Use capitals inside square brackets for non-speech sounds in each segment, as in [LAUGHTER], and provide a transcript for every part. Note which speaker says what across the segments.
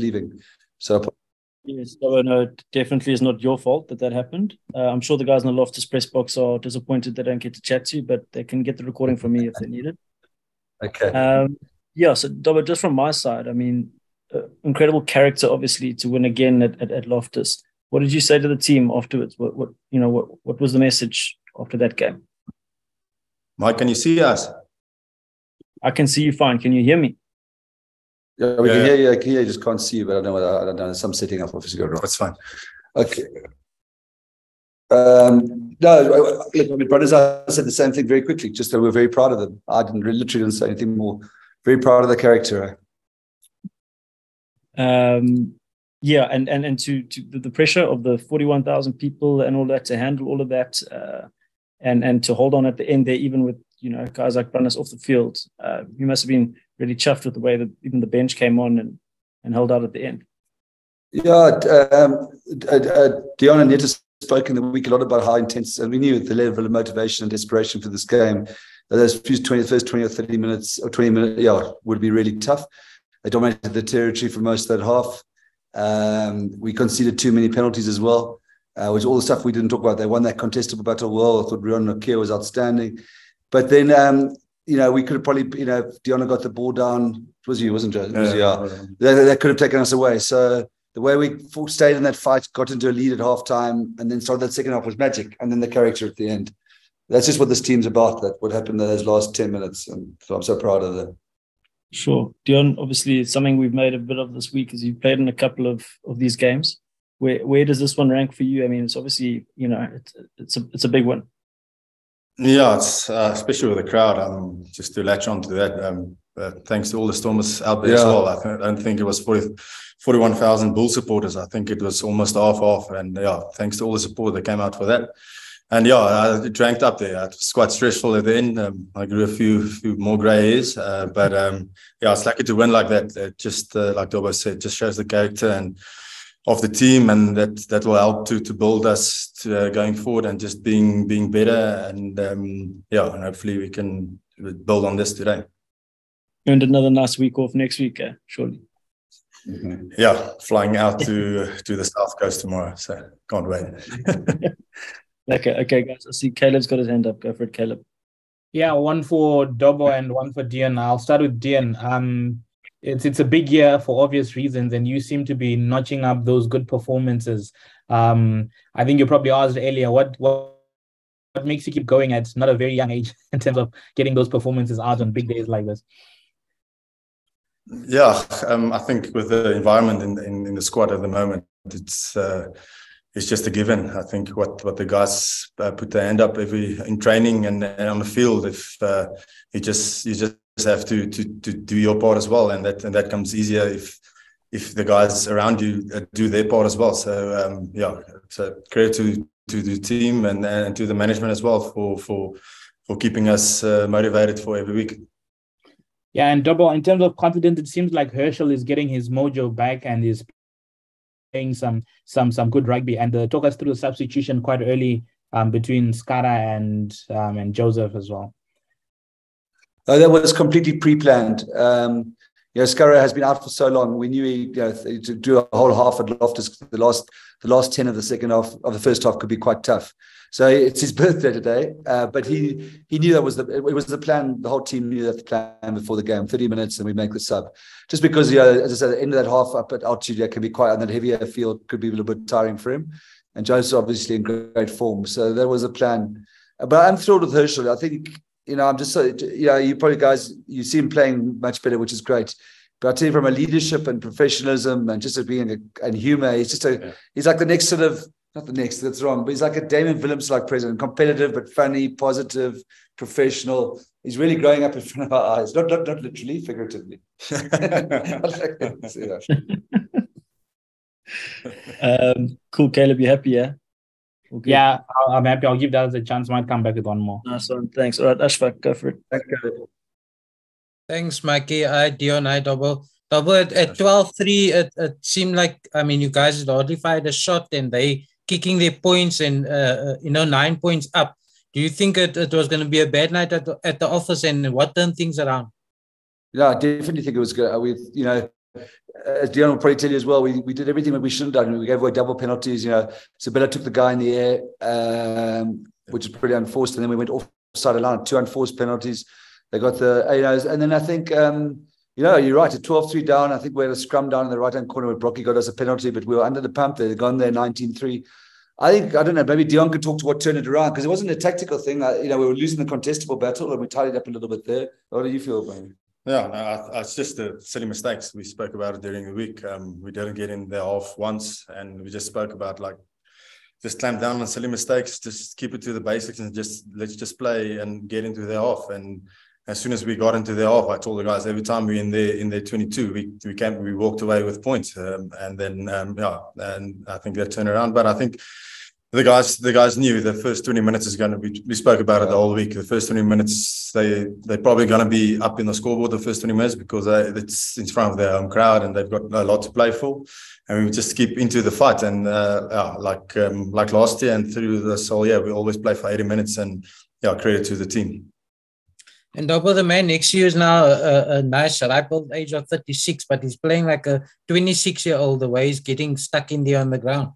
Speaker 1: leaving. So
Speaker 2: Yes, no, no, it definitely is not your fault that that happened. Uh, I'm sure the guys in the Loftus press box are disappointed they don't get to chat to you, but they can get the recording from me if they need it.
Speaker 1: Okay.
Speaker 2: Um, yeah, so Dobbo, just from my side, I mean, uh, incredible character, obviously, to win again at, at, at, Loftus. What did you say to the team afterwards? What, what you know, what, what was the message after that game?
Speaker 3: Mike, can you see us?
Speaker 2: I can see you fine. Can you hear me?
Speaker 1: Yeah, we yeah. can hear you. I can hear you. Just can't see you, but I don't know. Whether, I don't know. Some setting up obviously going wrong.
Speaker 3: That's fine.
Speaker 1: Okay. Um, no, look, my brothers I said the same thing very quickly. Just that we're very proud of them. I didn't really, literally didn't say anything more. Very proud of the character.
Speaker 2: Um, yeah, and and and to to the pressure of the forty one thousand people and all that to handle all of that, uh, and and to hold on at the end there, even with you know guys like Brandes off the field. Uh, you must have been really chuffed with the way that even the bench came on and and held out at the end.
Speaker 1: Yeah, um, uh, uh, and Netta spoke in the week a lot about how intense, and we knew the level of motivation and desperation for this game. Those few 20, first 20 or 30 minutes or 20 minutes, yeah, would be really tough. They dominated the territory for most of that half. Um, we conceded too many penalties as well, uh, which all the stuff we didn't talk about. They won that contestable battle well. I thought Rion Nokia was outstanding. But then, um, you know, we could have probably, you know, Diona got the ball down. It was you, wasn't it? it was, yeah. yeah. That, that, could have taken us away. So the way we stayed in that fight, got into a lead at halftime, and then started that second half was magic. And then the character at the end. That's just what this team's about. That what happened in those last 10 minutes. And so I'm so proud of them.
Speaker 2: Sure. Deon, obviously, it's something we've made a bit of this week is you've played in a couple of, of these games. Where where does this one rank for you? I mean, it's obviously, you know, it's, it's, a, it's a big one.
Speaker 3: Yeah, it's uh, especially with the crowd. Um, just to latch on to that. Um, uh, thanks to all the Stormers out there yeah. as well. I, th- I, don't think it was 40, 41,000 Bull supporters. I think it was almost half half. And yeah, thanks to all the support that came out for that. And yeah, I drank up there. It was quite stressful at the end. Um, I grew a few few more grey hairs, uh, but um, yeah, it's lucky to win like that. It just uh, like Dobbo said, just shows the character and of the team, and that that will help to to build us to, uh, going forward and just being being better. And um, yeah, and hopefully we can build on this today.
Speaker 2: And another nice week off next week, eh? surely.
Speaker 3: Mm-hmm. Yeah, flying out to [LAUGHS] to the south coast tomorrow, so can't wait. [LAUGHS]
Speaker 2: okay, okay, guys. I see Caleb's got his hand up. Go for it, Caleb.
Speaker 4: Yeah, one for Dobbo and one for Deon. I'll start with Deon. Um, it's it's a big year for obvious reasons, and you seem to be notching up those good performances. Um, I think you probably asked earlier what what what makes you keep going at not a very young age [LAUGHS] in terms of getting those performances out on big days like this.
Speaker 3: Yeah, um, I think with the environment in, in, in the squad at the moment, it's uh, it's just a given. I think what what the guys uh, put their hand up every in training and, and on the field, if uh, you just you just have to to to do your part as well, and that and that comes easier if if the guys around you uh, do their part as well. So um, yeah, so credit to to the team and and to the management as well for for for keeping us uh, motivated for every week.
Speaker 4: Yeah, and Dobbo in terms of confidence, it seems like Herschel is getting his mojo back and is playing some some some good rugby. And uh, talk us through the substitution quite early um, between Scarra and um, and Joseph as well.
Speaker 1: Oh, that was completely pre-planned. Um, you know, Scarra has been out for so long. We knew he, you know, to do a whole half at Loftus, the last the last ten of the second half of the first half could be quite tough. So it's his [LAUGHS] birthday today, uh, but he he knew that was the it was the plan. The whole team knew that the plan before the game. Thirty minutes, and we make the sub. Just because you know, as I said, the end of that half up at altitude, it can be quite on that heavier field could be a little bit tiring for him. And Joe's obviously in great form, so that was a plan. But I'm thrilled with Herschel. I think you know I'm just so you know you probably guys you see him playing much better, which is great. But I tell you, from a leadership and professionalism and just as being a, and humor, he's just a yeah. he's like the next sort of not the next, that's wrong, but he's like a Damian Willemse like president, competitive but funny, positive, professional. He's really growing up in front of our eyes, not not, not literally, figuratively. [LAUGHS] [LAUGHS] [LAUGHS]
Speaker 2: um, cool, Caleb. You happy? Yeah.
Speaker 4: Okay. Yeah, I'm happy. I'll give that as a chance. Might come back with one more.
Speaker 2: Nice one. Thanks. All right, Ashfaq, go for it.
Speaker 5: Thanks, Mikey. I Deon. I Dobbo. Double at, at 12 3, it, it seemed like, I mean, you guys had hardly fired a shot and they kicking their points and uh, uh, you know nine points up. Do you think it, it was going to be a bad night at the, at the office and what turned things around?
Speaker 1: Yeah, I definitely think it was good. With you know as Deon will probably tell you as well, we, we did everything that we shouldn't have done. We gave away double penalties. You know, Sabella took the guy in the air, um, which is pretty unforced, and then we went offside the line, two unforced penalties. They got the you know, and then I think um, you know you're right. At 12-3 down, I think we had a scrum down in the right hand corner where Brocky got us a penalty, but we were under the pump. They'd gone there 19-3. I think I don't know. Maybe Deon could talk to what turned it around because it wasn't a tactical thing. I, you know, we were losing the contestable battle and we tied it up a little bit there. What do you feel, Brian?
Speaker 3: Yeah, no, it's just the silly mistakes. We spoke about it during the week. Um, we didn't get in the half once, and we just spoke about like just clamp down on silly mistakes, just keep it to the basics, and just let's just play and get into the half. And as soon as we got into the half, I told the guys every time we in there in their 22, we we came we walked away with points, um, and then um, yeah, and I think that turned around. But I think the guys the guys knew the first 20 minutes is going to be we spoke about it the whole week. The first 20 minutes they they're probably going to be up in the scoreboard the first 20 minutes because they, it's in front of their home crowd and they've got a lot to play for. And we just keep into the fight and uh, yeah, like um, like last year and through this whole year we always play for 80 minutes and yeah credit to the team.
Speaker 5: And Dobbo, the man next you is now a, a nice ripe old age of 36, but he's playing like a 26 year old the way he's getting stuck in there on the ground.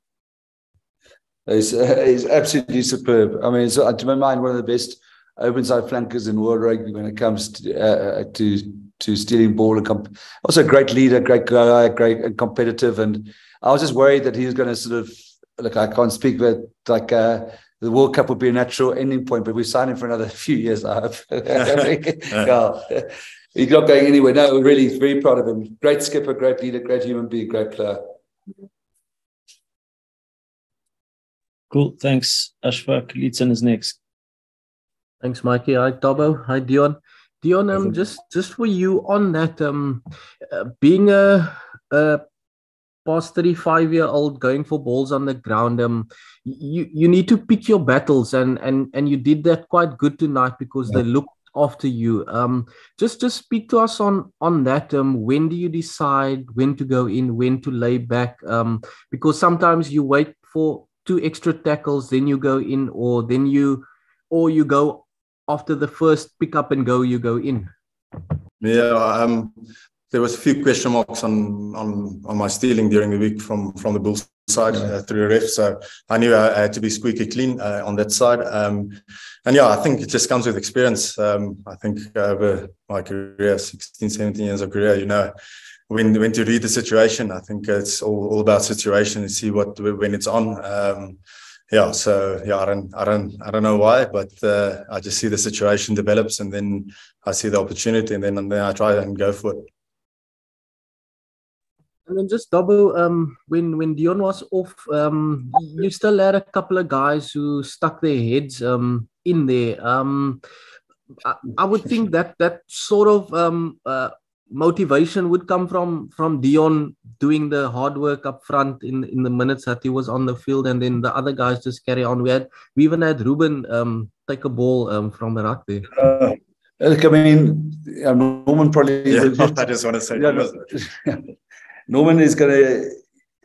Speaker 1: He's, he's [LAUGHS] absolutely superb. I mean, so, to my mind, one of the best open side flankers in world rugby when it comes to uh, to to stealing ball and comp- also a great leader, great guy, great and competitive. And I was just worried that he was going to sort of look. I can't speak, but like uh, the World Cup would be a natural ending point. But we signed him for another [LAUGHS] few years. I hope. [LAUGHS] yeah. He's not going anywhere. No, we're really very proud of him. Great skipper, great leader, great human being, great player.
Speaker 2: Cool. Thanks, Ashfaq. Leedson is next.
Speaker 6: Thanks, Mikey. Hi, Dobbo. Hi, Deon. Deon, um, just just for you on that, um, uh, being a, a past 35 year old going for balls on the ground, um, you you need to pick your battles, and and and you did that quite good tonight because yeah. they looked after you. Um, just just speak to us on on that. Um, when do you decide when to go in, when to lay back? Um, because sometimes you wait for two extra tackles, then you go in, or then you, or you go after the first pick up and go, you go in.
Speaker 3: Yeah, um, there was a few question marks on on on my stealing during the week from from the Bulls side uh, through ref. So I knew I, had to be squeaky clean uh, on that side. Um, and yeah, I think it just comes with experience. Um, I think over my career, 16, 17 years of career, you know, when when to read the situation. I think it's all, all about situation and see what when it's on. Um, yeah, so yeah, I don't, I don't, I don't know why, but uh, I just see the situation develops, and then I see the opportunity, and then and then I try and go for it.
Speaker 6: And then just Dobbo um, when when Deon was off, um, you still had a couple of guys who stuck their heads um, in there. Um, I, I, would think that that sort of um, uh, motivation would come from from Deon doing the hard work up front in in the minutes that he was on the field, and then the other guys just carry on. We had we even had Ruben um, take a ball um, from the ruck there. Uh,
Speaker 1: look, I mean, Norman probably.
Speaker 3: Yeah, [LAUGHS] I just want to say.
Speaker 1: Yeah, [LAUGHS] Norman is going to,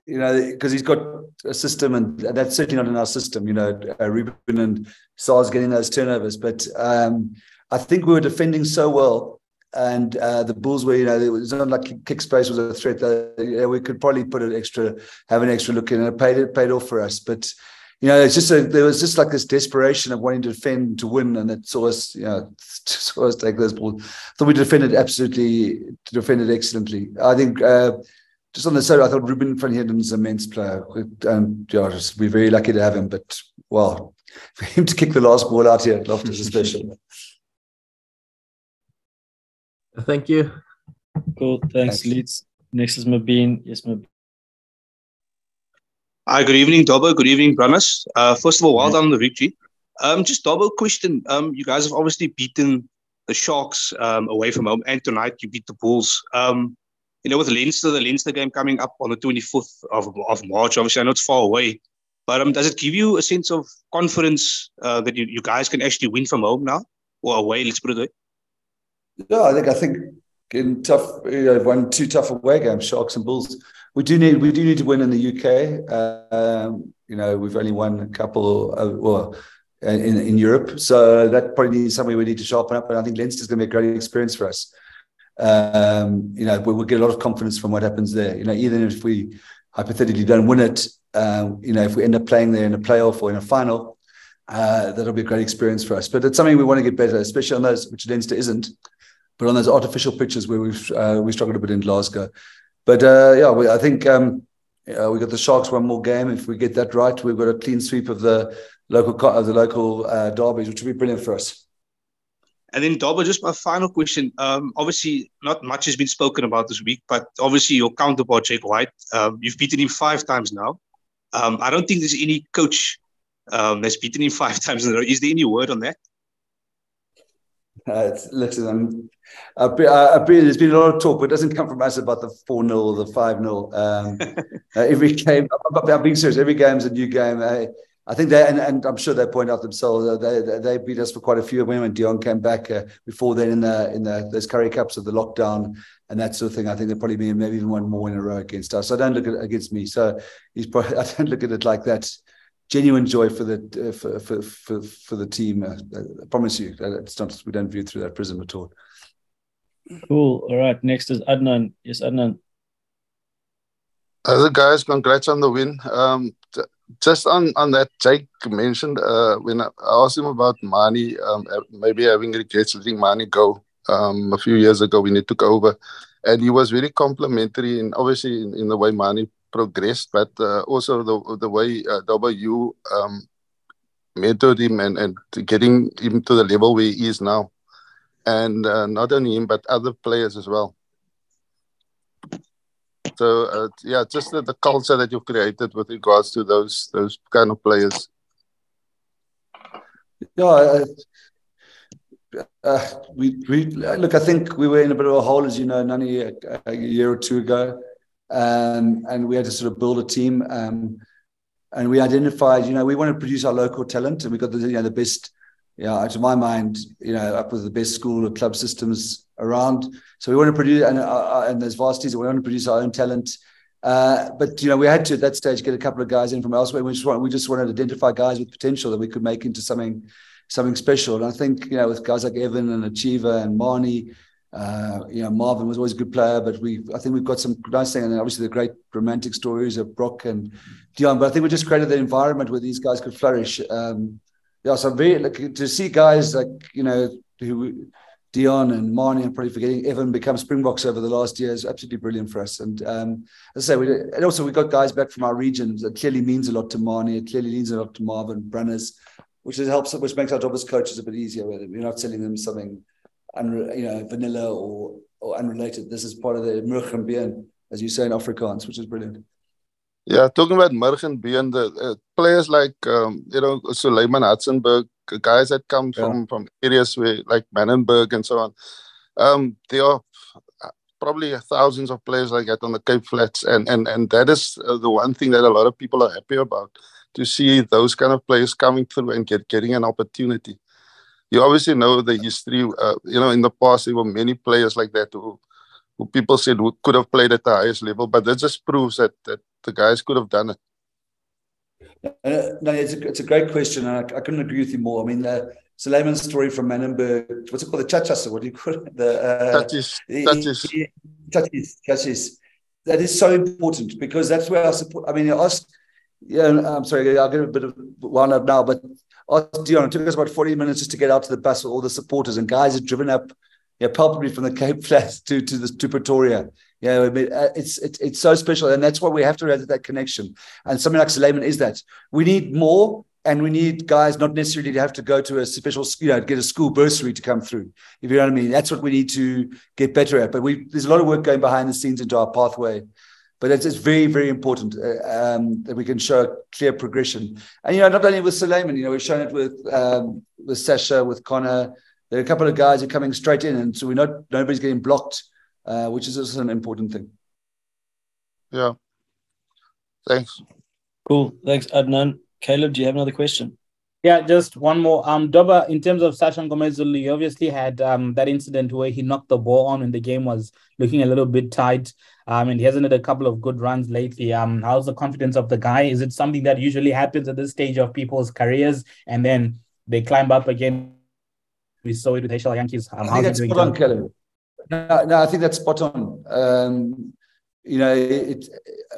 Speaker 1: you know, because he's got a system, and that's certainly not in our system. You know, uh, Ruben and Sars getting those turnovers, but um, I think we were defending so well and uh, the Bulls were, you know, it was not like kick space was a threat. That, you know, we could probably put an extra, have an extra look in, and it paid it paid off for us. But you know, it's just a, there was just like this desperation of wanting to defend to win, and it saw us, you know, [LAUGHS] saw us take those balls. I thought we defended absolutely, defended excellently. I think. Uh, just on the side, I thought Ruben van Heerden is an immense player. And yeah, we're very lucky to have him. But well, [LAUGHS] for him to kick the last ball out here at Loftus is special.
Speaker 6: Thank you.
Speaker 2: Cool. Thanks, Thanks. Leeds. Next is Mabeen. Yes, Mabeen.
Speaker 7: Hi, good evening, Dobbo. Good evening, Brunus. Uh, first of all, well done on the victory. Um, just double question. Um, you guys have obviously beaten the Sharks um, away from home, and tonight you beat the Bulls. Um, you know, with Leinster, the Leinster game coming up on the 24th of, of March, obviously I know it's far away, but um, does it give you a sense of confidence uh, that you, you guys can actually win from home now or away? Let's put it that
Speaker 1: yeah, I think I think in tough, you know, won two tough away games, Sharks and Bulls. We do need we do need to win in the UK. Um, you know, we've only won a couple. Of, well, in in Europe, so that probably needs something we need to sharpen up. And I think Leinster's going to be a great experience for us. um, you know, we will get a lot of confidence from what happens there. You know, even if we hypothetically don't win it, uh, you know, if we end up playing there in a playoff or in a final, uh, that'll be a great experience for us. But it's something we want to get better, especially on those, which Leinster isn't, but on those artificial pitches where we've uh, we struggled a bit in Glasgow. But uh, yeah, we, I think um, yeah, we got the Sharks one more game. If we get that right, we've got a clean sweep of the local of the local uh, derbies, which would be brilliant for us.
Speaker 7: And then, Dobbo, just my final question. Um, obviously, not much has been spoken about this week, but obviously, your counterpart, Jake White, um, you've beaten him five times now. Um, I don't think there's any coach um, that's beaten him [LAUGHS] five times in a row. Is there any word on that?
Speaker 1: Uh, listen, um, uh, there's been a lot of talk, but it doesn't come from us about the 4 0 or the 5 0. Um, [LAUGHS] uh, every game, I'm being serious, every game is a new game. Uh, I think they, and, and, I'm sure they point out themselves, uh, they, they beat us for quite a few. When Deon came back uh, before then in the in the those Currie Cups of the lockdown and that sort of thing, I think they're probably been maybe even one more in a row against us. So I don't look at it against me. So he's probably, [LAUGHS] I don't look at it like that. Genuine joy for the uh, for, for, for, for the team. Uh, I promise you, it's not we don't view through that prism at all.
Speaker 2: Cool. All right. Next is Adnan. Yes, Adnan.
Speaker 8: Other guys, congrats on the win. Um, just on on that Jake mentioned uh, when I asked him about Manie, um, maybe having regrets letting Manie go um, a few years ago when he took over, and he was very complimentary and obviously in, in, the way Manie progressed, but uh, also the the way uh, W um, mentored him and and getting him to the level where he is now, and uh, not only him but other players as well. So uh, yeah, just the, the, culture that you've created with regards to those those kind of players.
Speaker 1: Yeah, uh, we, we look. I think we were in a bit of a hole, as you know, Nani a, a year or two ago, um, and we had to sort of build a team. Um, and we identified, you know, we want to produce our local talent, and we got the you know the best. Yeah, to my mind, you know, up with the best school of club systems around. So we want to produce, and, uh, uh and there's varsities, we want to produce our own talent. Uh, but you know, we had to at that stage get a couple of guys in from elsewhere. We just want, we just wanted to identify guys with potential that we could make into something something special. And I think you know, with guys like Evan and Achiever and Manie, uh, you know, Marvin was always a good player, but we I think we've got some nice thing, and obviously the great romantic stories of Brok and Deon. But I think we just created the environment where these guys could flourish. Um, yeah, so I'm very like to see guys like you know who Deon and Manie, I'm probably forgetting Evan become Springboks over the last year is absolutely brilliant for us. And um, as I say, we, and also we got guys back from our region that clearly means a lot to Manie, it clearly means a lot to Marvin Brenners, which helps, which makes our job as coaches a bit easier. We're not selling them something, unre, you know, vanilla or or unrelated. This is part of the Murgenbeen, as you say in Afrikaans, which is brilliant.
Speaker 8: Yeah, talking about Murgenbeen, the uh, players like um, you know Suleiman Hartzenberg, guys that come yeah. from from areas where like Manenberg and so on. Um, there are probably thousands of players like that on the Cape Flats, and and and that is uh, the one thing that a lot of people are happy about to see those kind of players coming through and get getting an opportunity. You obviously know the history. Uh, you know, in the past there were many players like that who, who people said who could have played at the highest level, but that just proves that that the guys could have done it.
Speaker 1: Uh, no, it's a, it's a great question, and I, I couldn't agree with you more. I mean, the Suleiman's story from Manenberg, what's it called? The chachas, what do you call it? The uh, chachis. Chachis. Chachis. That is so important because that's where I support. I mean, I asked, yeah, I'm sorry, I'll get a bit of wound up now, but asked Deon, it took us about 40 minutes just to get out to the bus with all the supporters, and guys had driven up yeah, palpably from the Cape Flats to to the to Pretoria. Mean, uh, it's, it's it's so special, and that's why we have to have that connection. And something like Suleiman is that we need more, and we need guys not necessarily to have to go to a special, you know, get a school bursary to come through. If you know what I mean, that's what we need to get better at. But we there's a lot of work going behind the scenes into our pathway. But it's, it's very, very important uh, um, that we can show a clear progression. And you know, not only with Suleiman, you know, we've shown it with um, with Sacha, with Connor. There are a couple of guys who are coming straight in, and so we're not nobody's getting blocked uh, which is also an important thing.
Speaker 8: Yeah. Thanks.
Speaker 2: Cool. Thanks, Adnan. Caleb, do you have another question?
Speaker 4: Yeah, just one more. Um, Dobbo, in terms of Sacha Mngomezulu, he obviously had um that incident where he knocked the ball on when the game was looking a little bit tight. Um, and he hasn't had a couple of good runs lately. Um, how's the confidence of the guy? Is it something that usually happens at this stage of people's careers and then they climb up again? We saw it with Herschel Jantjies.
Speaker 1: Um, I think that's spot on, Caleb. no, no, I think that's spot on. Um, you know, it,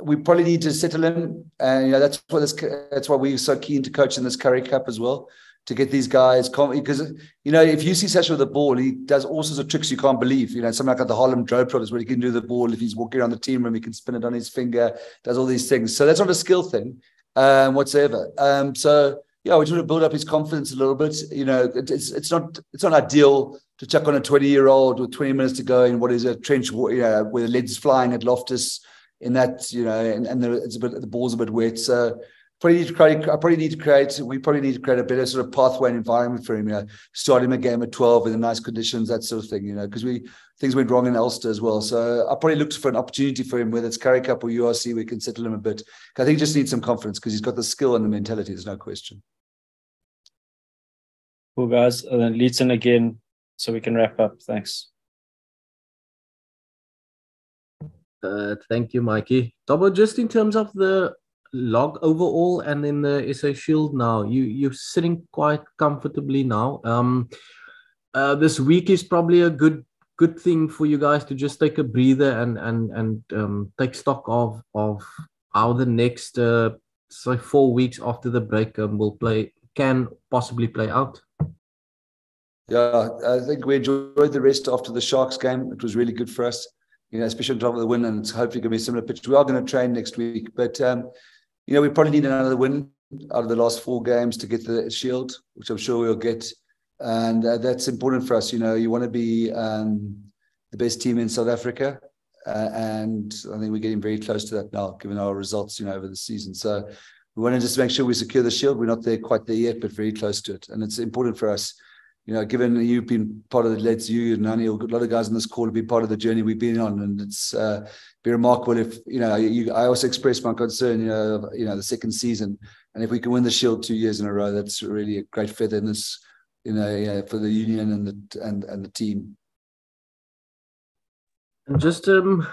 Speaker 1: we probably need to settle in, and you know that's what this, that's why we're so keen to coach in this Currie Cup as well to get these guys because you know if you see Sacha with the ball, he does all sorts of tricks you can't believe. You know, something like the Harlem Globetrotters where he can do the ball if he's walking around the team room, he can spin it on his finger, does all these things. So that's not a skill thing um, whatsoever. Um, so yeah, we try to build up his confidence a little bit. You know, it's it's not it's not ideal to chuck on a 20 year old with 20 minutes to go in what is a trench, you know, where the lead's flying at Loftus in that, you know, and, and the, it's a bit, the ball's a bit wet. So probably need to create, I probably need to create, we probably need to create a better sort of pathway and environment for him, you know, start him a game at 12 in the nice conditions, that sort of thing, you know, because we, things went wrong in Ulster as well. So I probably looked for an opportunity for him, whether it's Currie Cup or URC, we can settle him a bit. I think he just needs some confidence because he's got the skill and the mentality, there's no question.
Speaker 2: Cool, guys. And then Leeton again, so we can wrap up. Thanks.
Speaker 6: Uh, thank you, Mikey. Dobbo, just in terms of the log overall and in the SA Shield now, you you're sitting quite comfortably now. Um, uh, this week is probably a good good thing for you guys to just take a breather and and and um, take stock of of how the next uh, so four weeks after the break um, will play can possibly play out.
Speaker 1: Yeah, I think we enjoyed the rest after the Sharks game. It was really good for us, you know, especially on top of the win, and it's hopefully going to be a similar pitch. We are going to train next week, but um, you know, we probably need another win out of the last four games to get the Shield, which I'm sure we'll get, and uh, that's important for us. You know, you want to be um, the best team in South Africa, uh, and I think we're getting very close to that now, given our results, you know, over the season. So we want to just make sure we secure the Shield. We're not there quite there yet, but very close to it, and it's important for us you know, given you've been part of the Let's You and Nani, a lot of guys on this call have been part of the journey we've been on, and it's uh, be remarkable if you know. You, I also expressed my concern, you know, you know, the second season, and if we can win the Shield two years in a row, that's really a great feather in this, you know, yeah, for the union and the and and the team.
Speaker 6: And just um,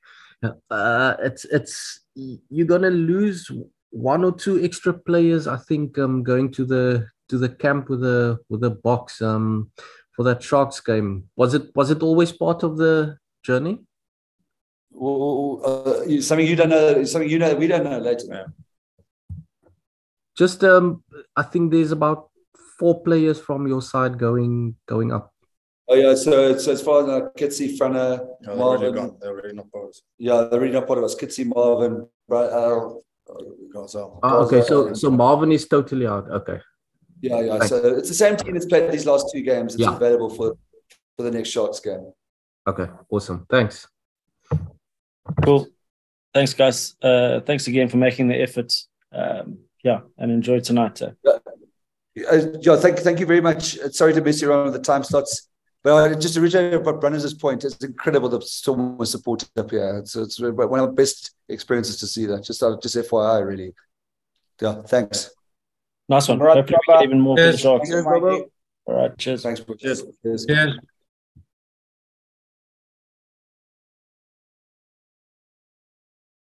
Speaker 6: [LAUGHS] uh, it's it's you're gonna lose one or two extra players, I think, um, going to the to the camp with a with a box um for that Sharks game. Was it was it always part of the journey?
Speaker 1: Well, uh, something you don't know, something you know that we don't know later. Yeah.
Speaker 6: Just um, I think there's about four players from your side going going up.
Speaker 1: Oh yeah, so it's as far as uh, Kitsy, Frana,
Speaker 3: yeah, Marvin. Already they're already not part of us.
Speaker 1: Yeah, they're already not part of us. Kitsy, Marvin, uh,
Speaker 6: Ah, okay, so so Marvin is totally out. Okay.
Speaker 1: Yeah, yeah. Thanks. So it's the same team that's played these last two games. It's yeah. available for for the next Sharks game.
Speaker 6: Okay, awesome. Thanks.
Speaker 2: Cool. Thanks, guys. Uh, thanks again for making the effort. Um, yeah, and enjoy tonight. Uh.
Speaker 1: Uh, yeah, thank, thank you very much. Sorry to miss you around with the time slots. But I just originally about Brunner's point, it's incredible the Storm was supported up here. It's, it's one of the best experiences to see that. Just just FYI, really. Yeah, thanks.
Speaker 2: Nice one. Right, Hopefully we get even more cheers. for the Sharks. All right, cheers.
Speaker 1: Thanks. Cheers.
Speaker 5: cheers. cheers.